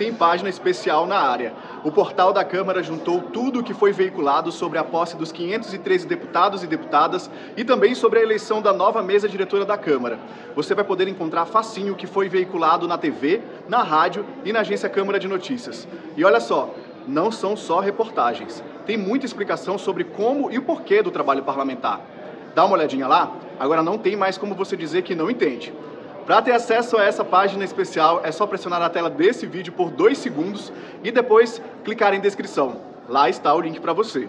tem página especial na área. O portal da Câmara juntou tudo o que foi veiculado sobre a posse dos 513 deputados e deputadas e também sobre a eleição da nova mesa diretora da Câmara. Você vai poder encontrar facinho o que foi veiculado na TV, na rádio e na agência Câmara de Notícias. E olha só, não são só reportagens. Tem muita explicação sobre como e o porquê do trabalho parlamentar. Dá uma olhadinha lá, agora não tem mais como você dizer que não entende. Para ter acesso a essa página especial, é só pressionar a tela desse vídeo por dois segundos e depois clicar em descrição. Lá está o link para você.